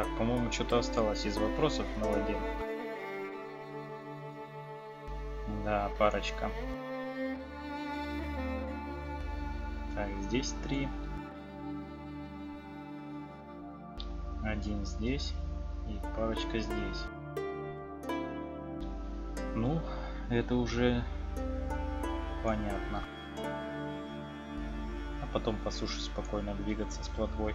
Так, по-моему, что-то осталось из вопросов на лаге. Да, парочка. Так, здесь три. Один здесь и парочка здесь. Ну, это уже понятно. А потом по суше спокойно двигаться с плотвой.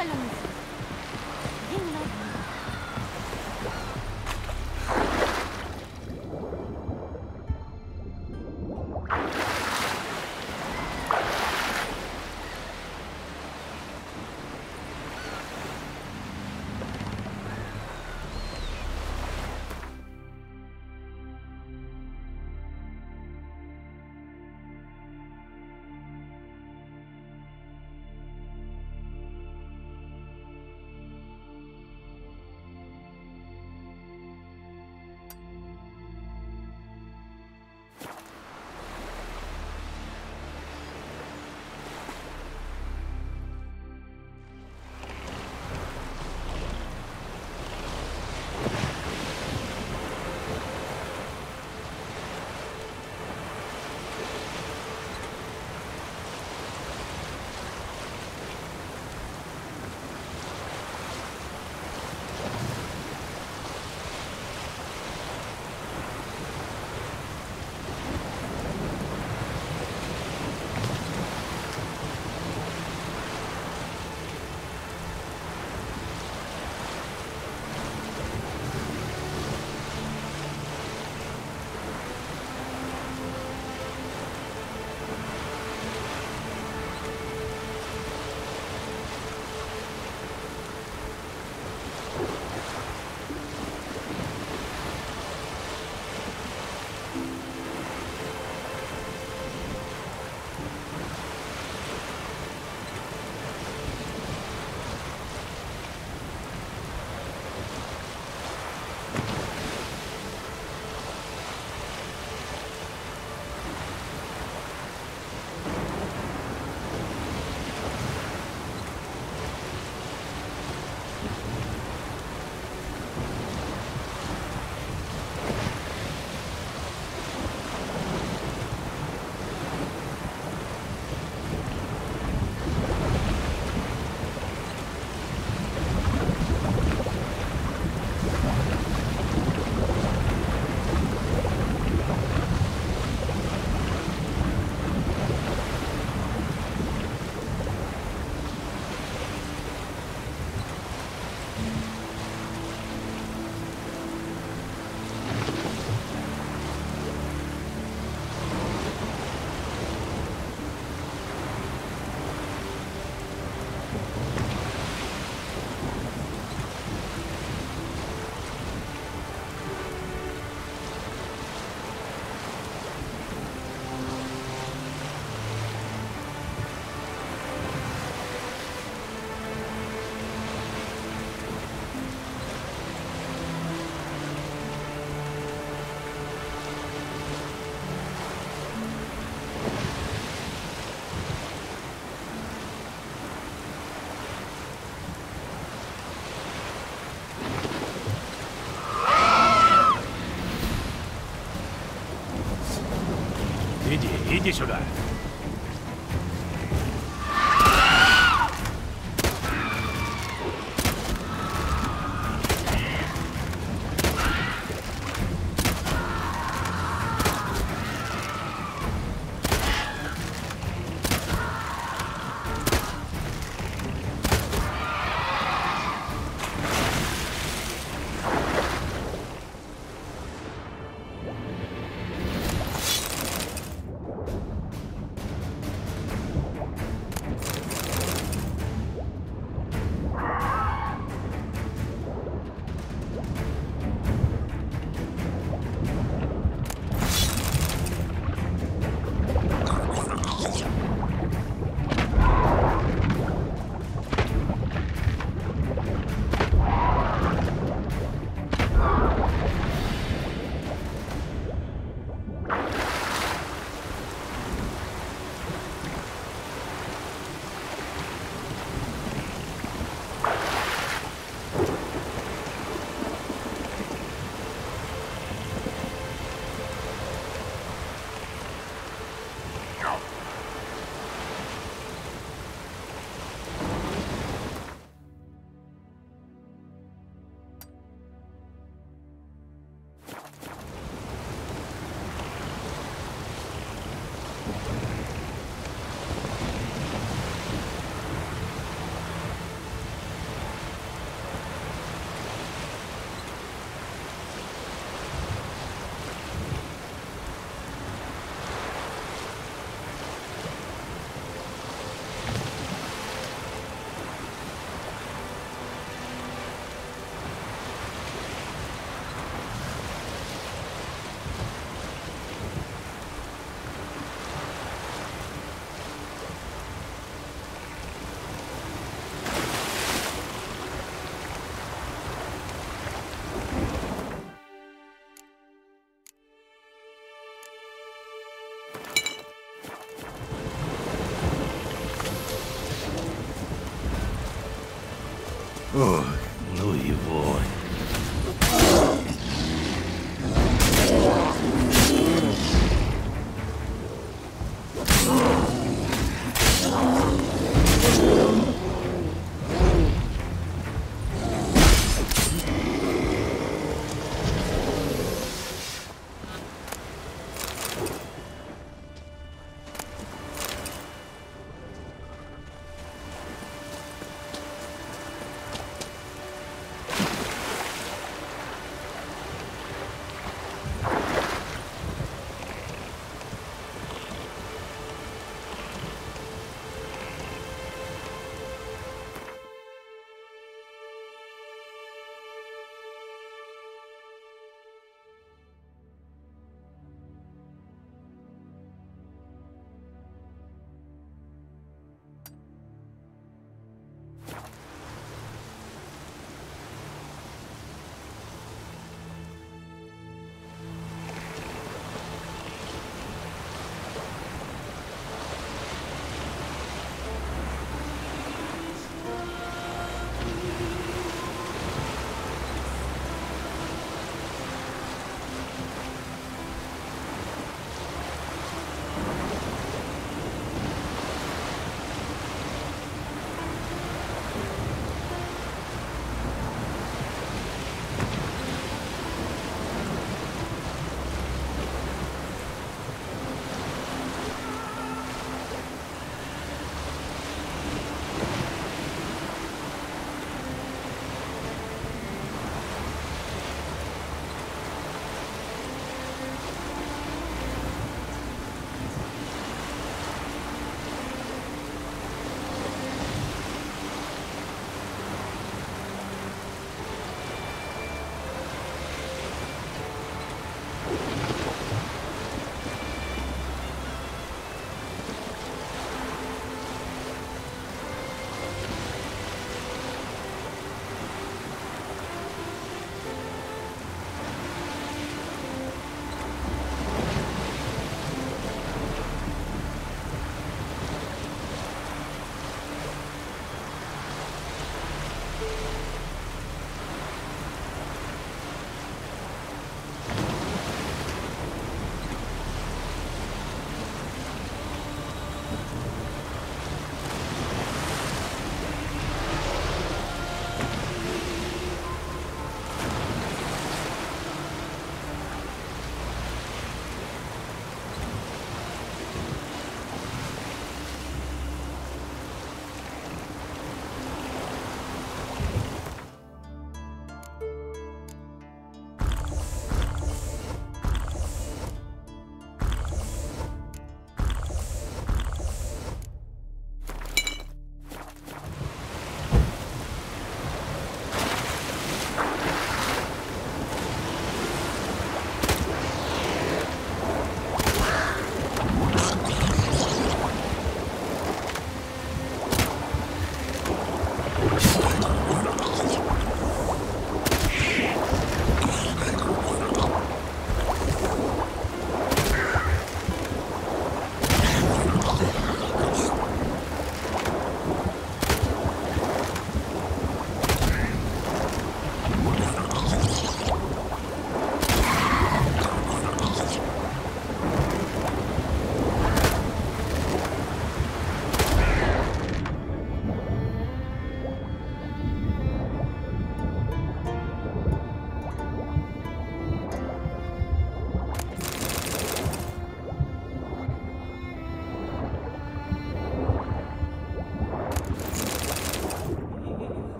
alumnos. 敌机手段 Oh.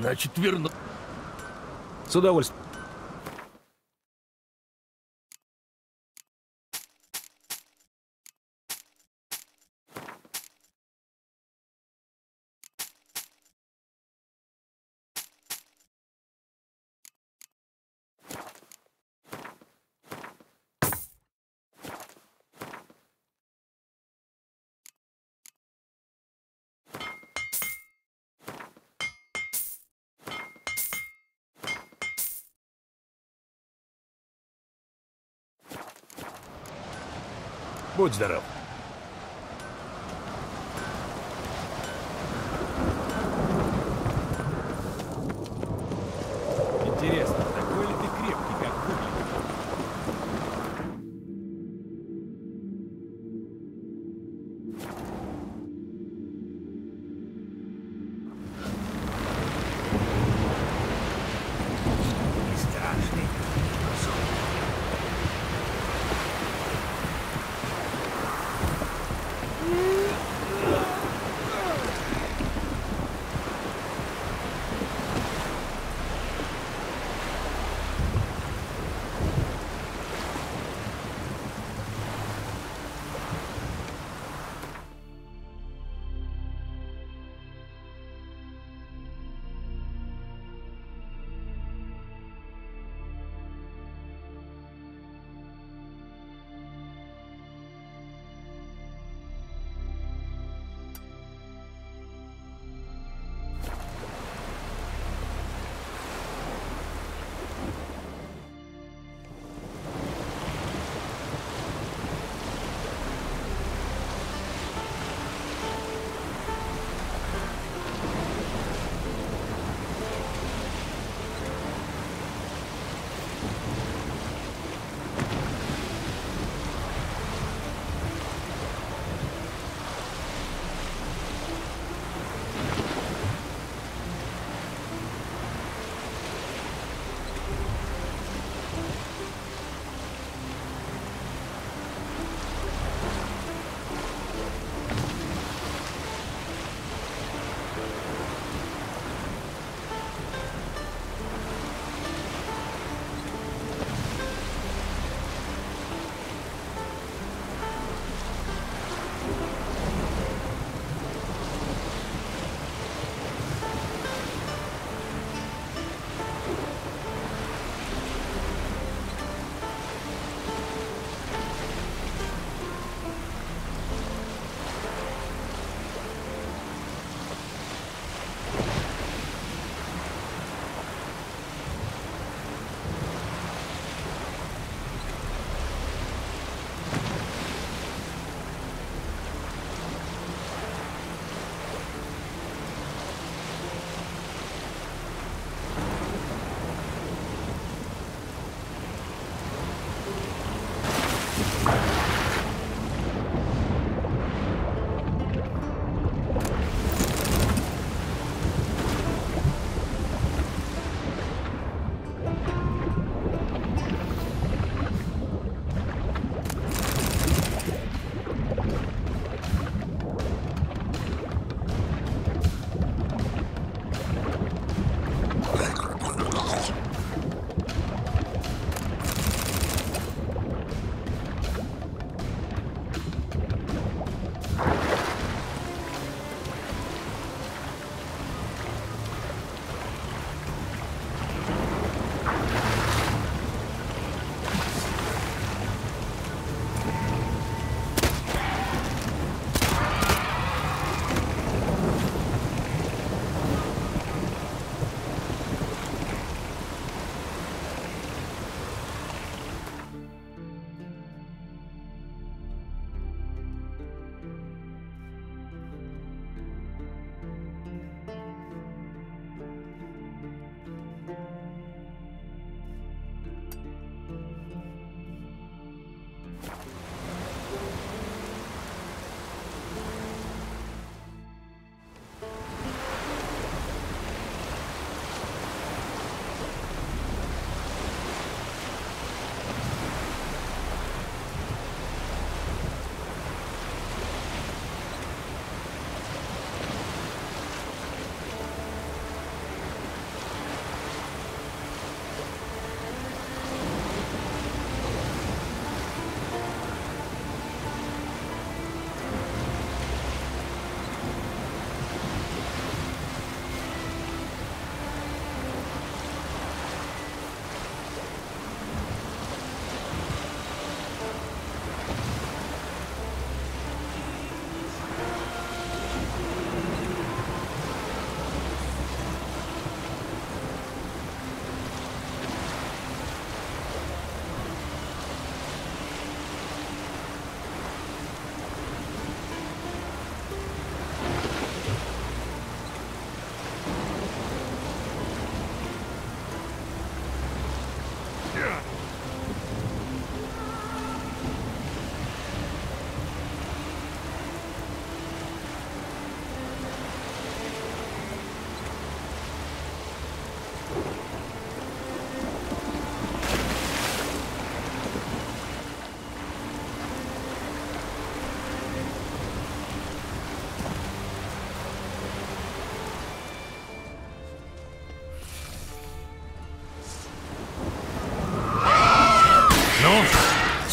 Значит, верну... С удовольствием. Будь здоров.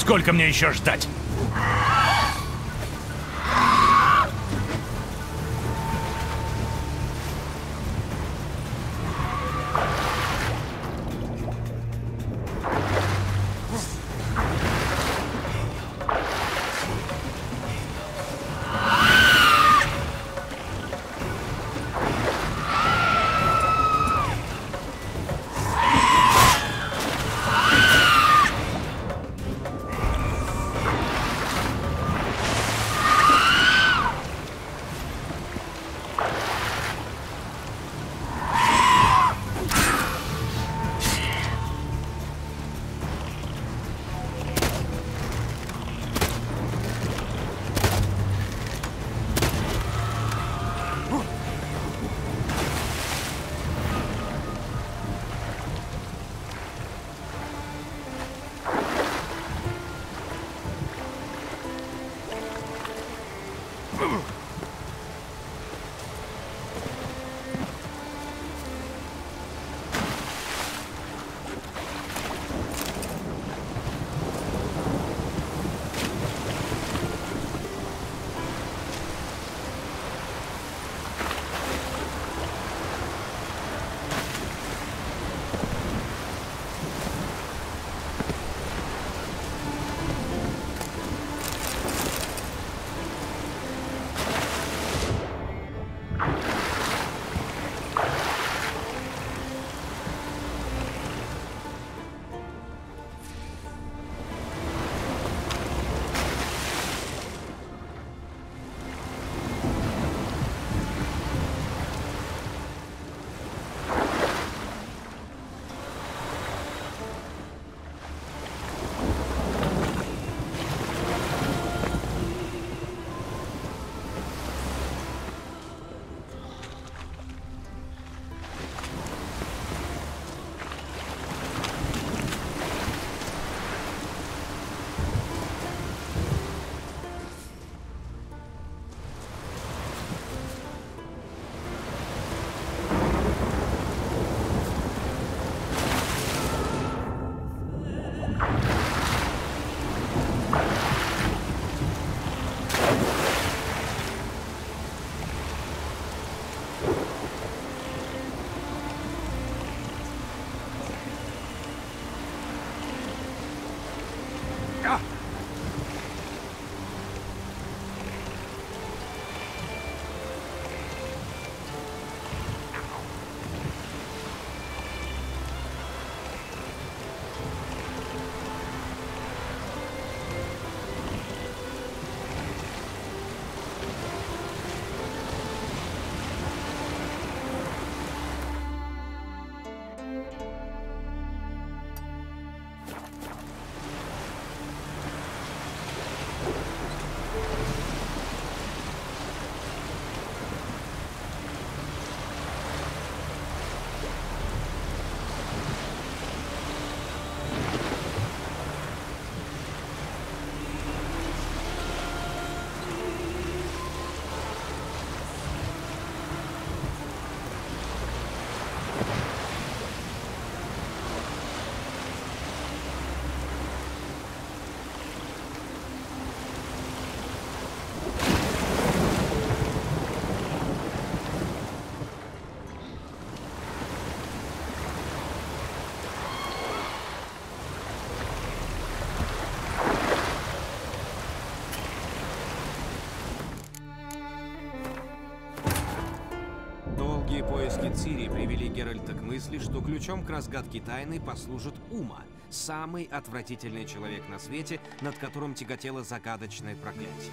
Сколько мне еще ждать? Поиски Цири привели Геральта к мысли, что ключом к разгадке тайны послужит Ума, самый отвратительный человек на свете, над которым тяготело загадочное проклятие.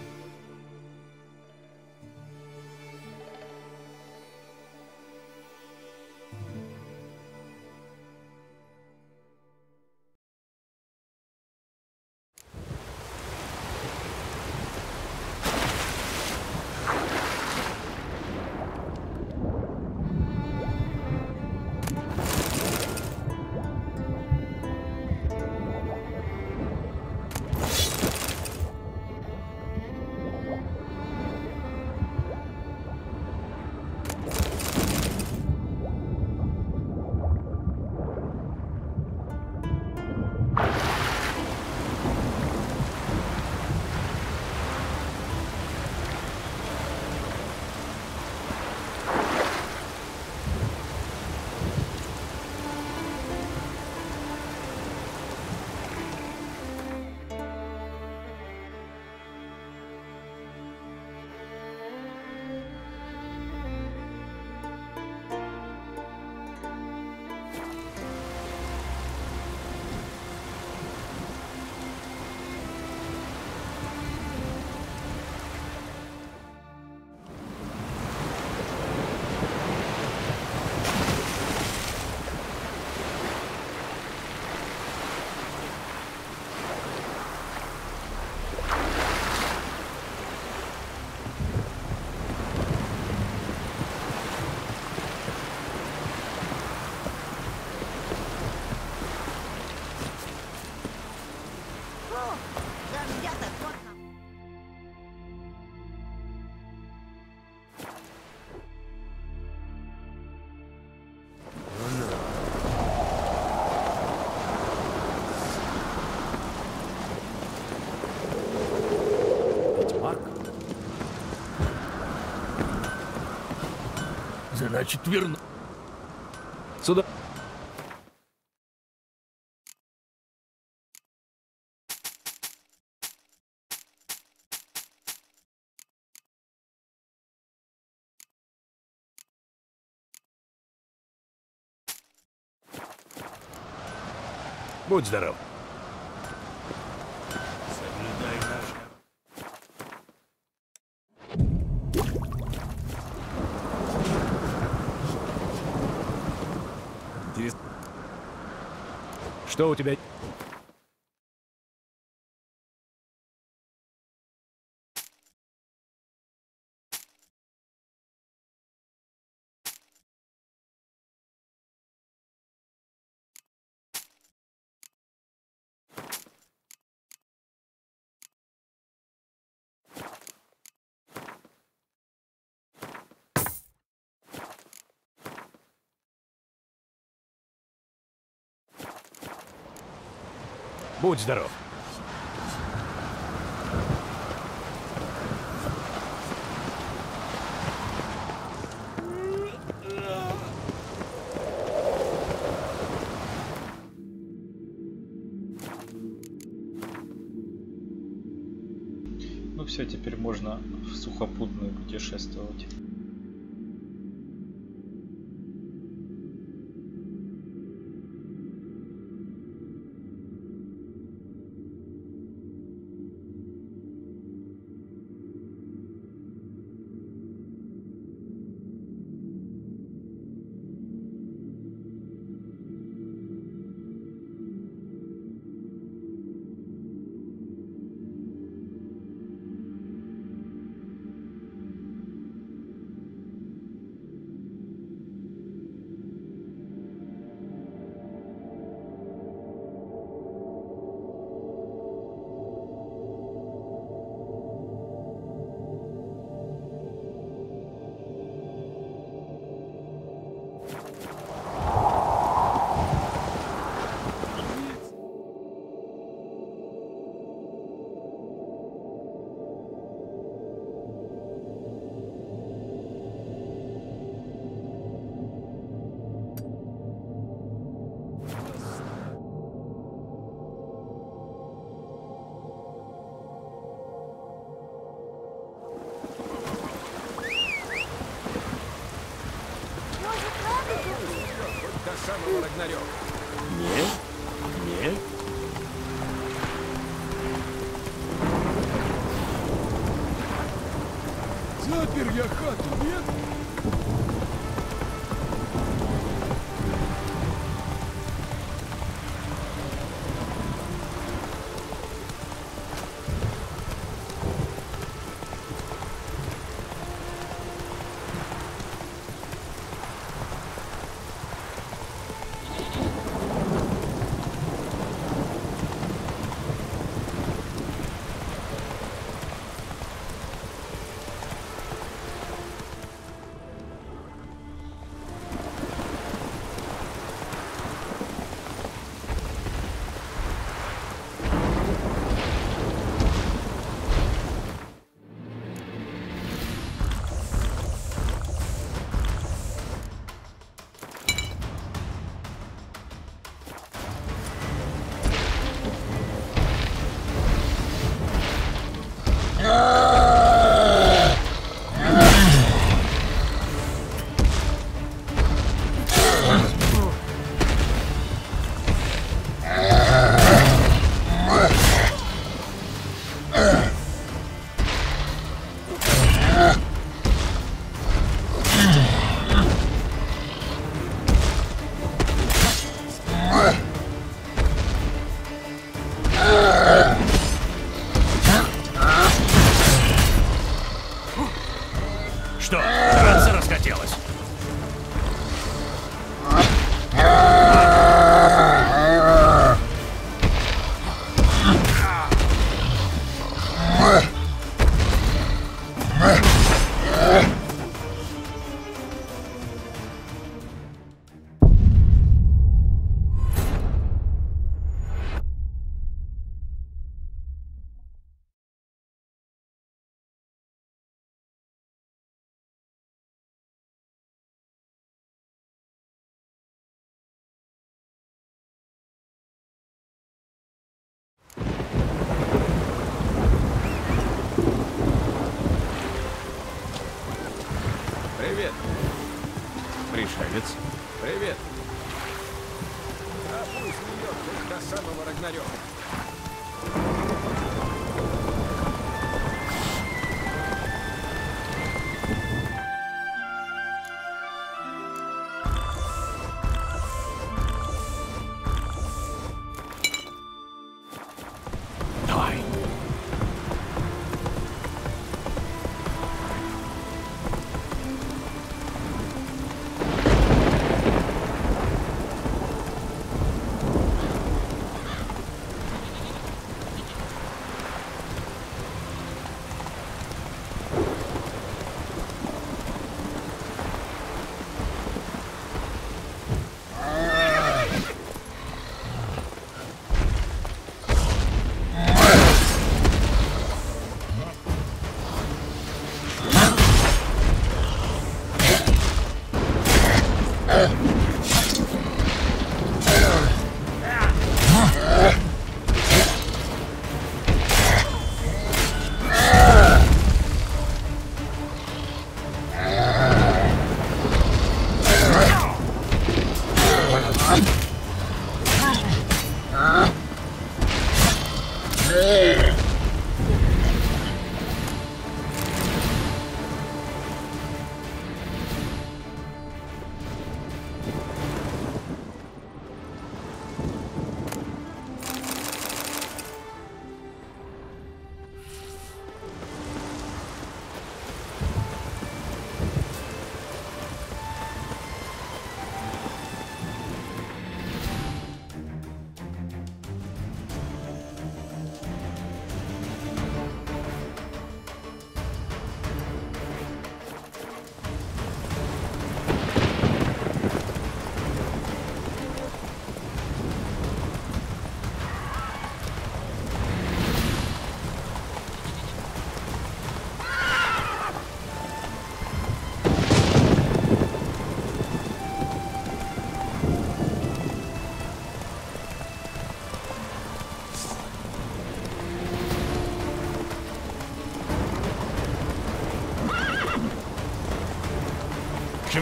Значит, верну. Сюда. Будь здоров. Что у тебя? Будь здоров. Ну все, теперь можно в сухопутную путешествовать. Запер я хату, нет? Uh.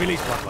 Enemy lead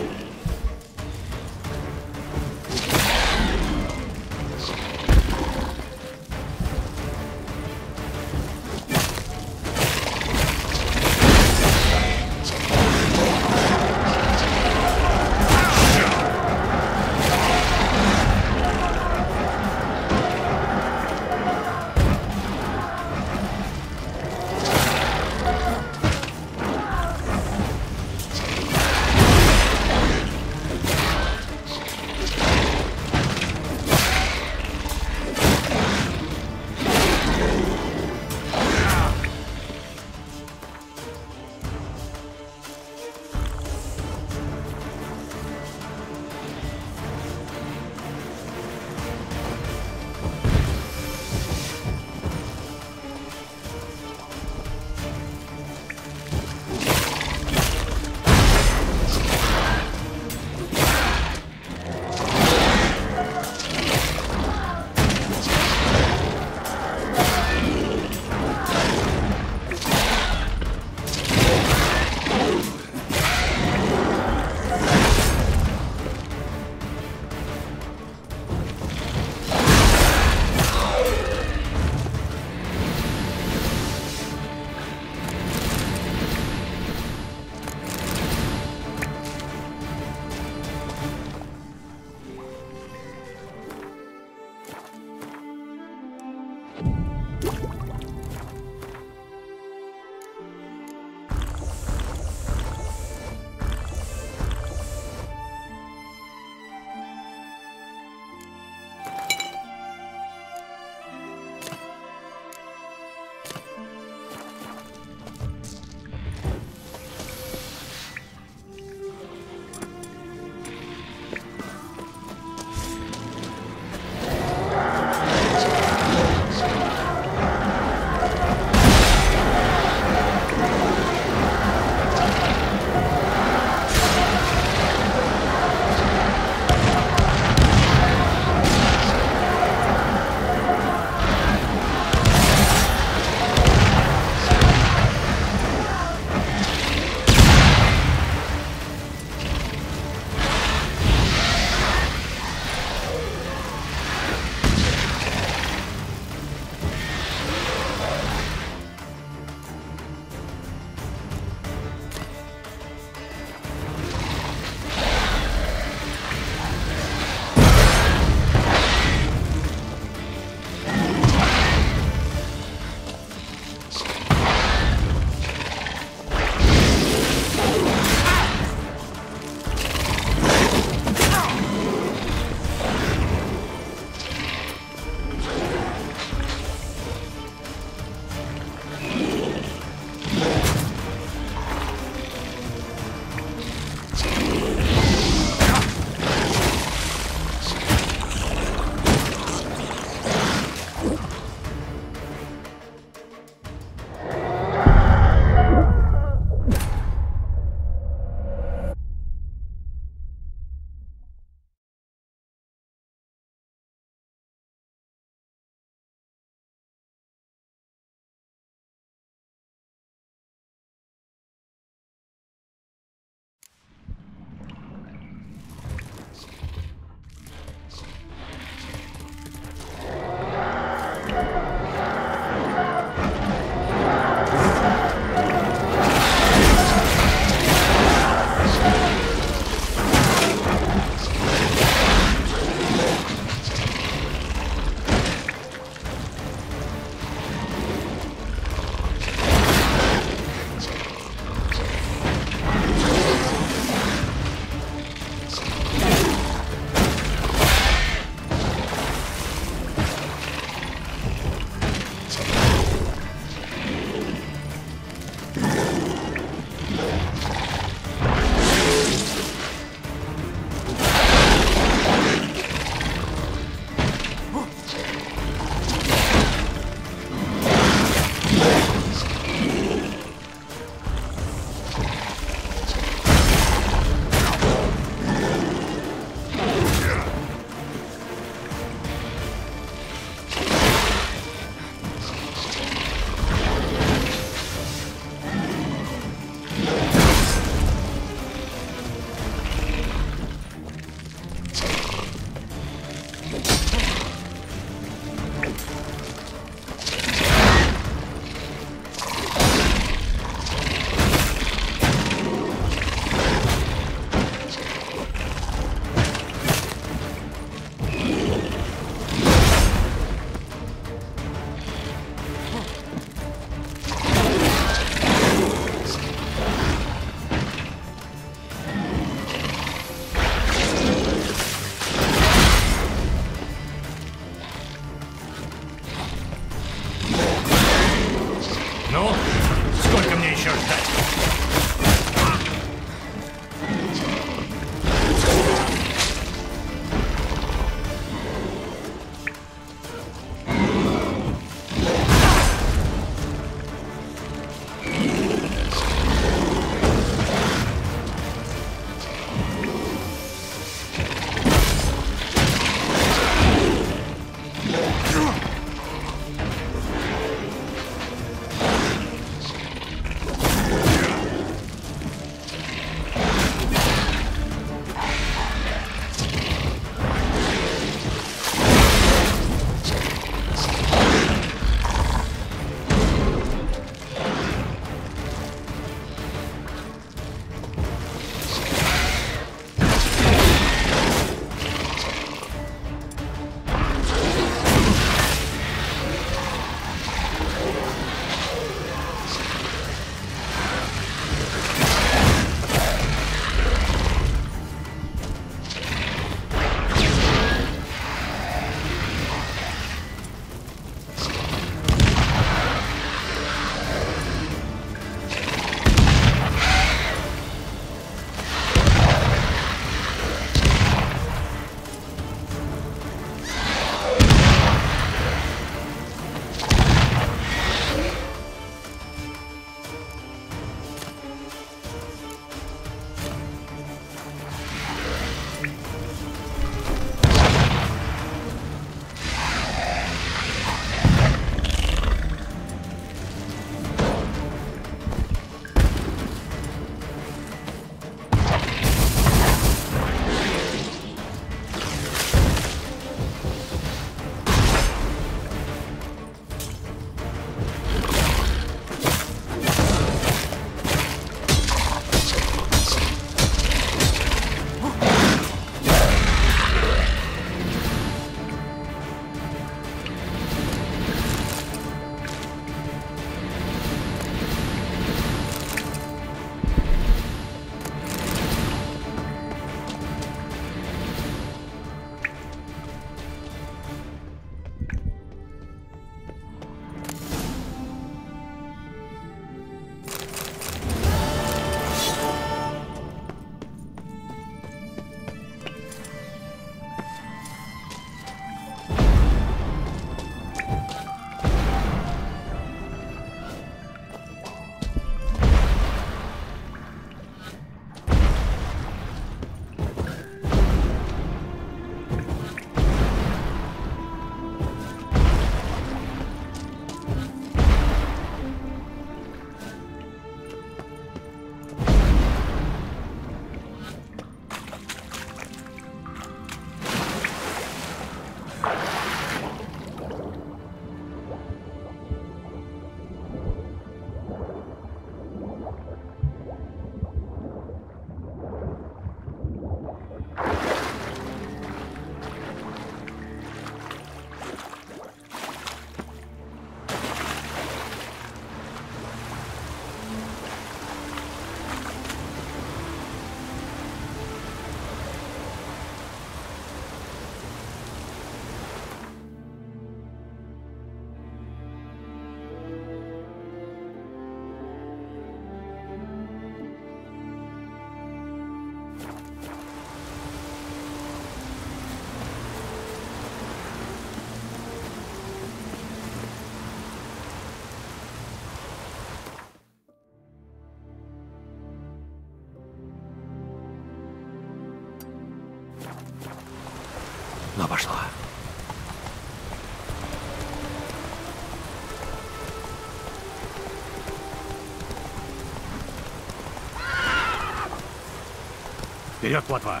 Вперед, плотва!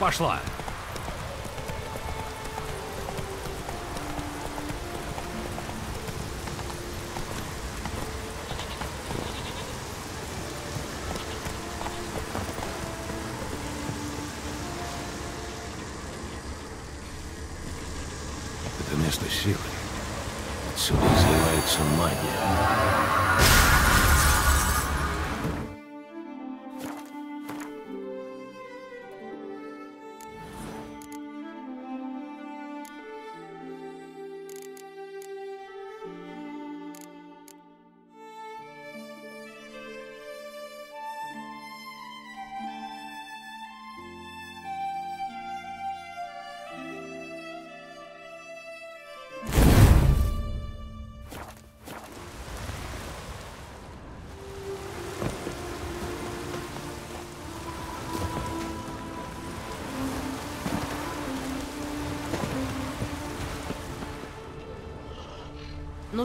Пошла!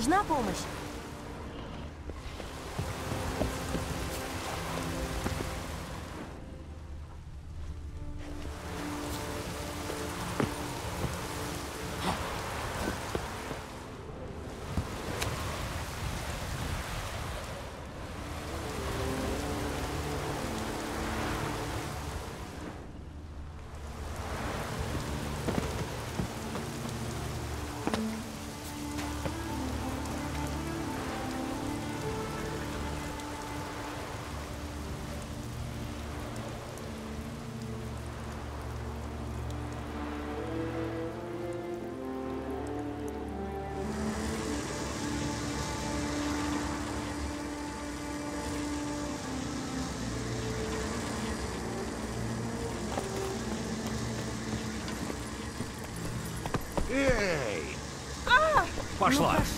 Нужна помощь? Ну, Пошла!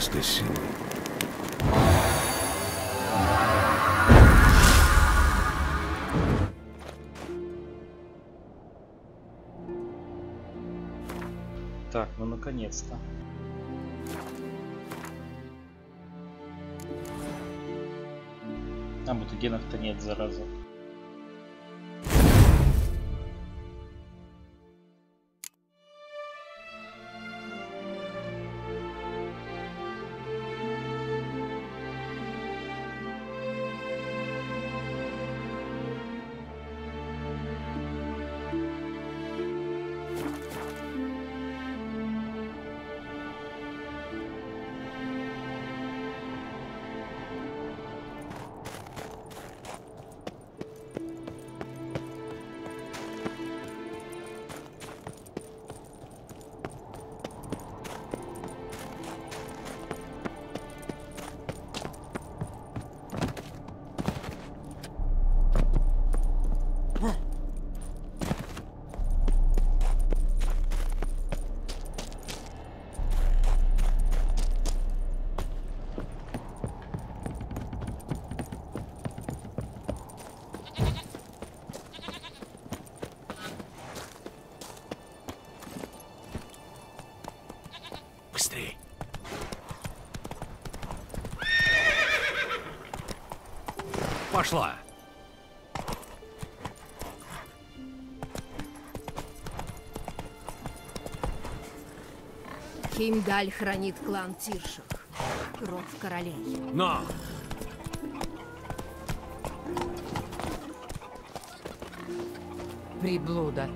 Место силы. Так, ну наконец-то. А мутагенов-то нет, зараза. Пошла. Хеймдаль хранит клан Тирших. Род королей. Но! Приблуда.